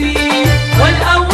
النبي والأول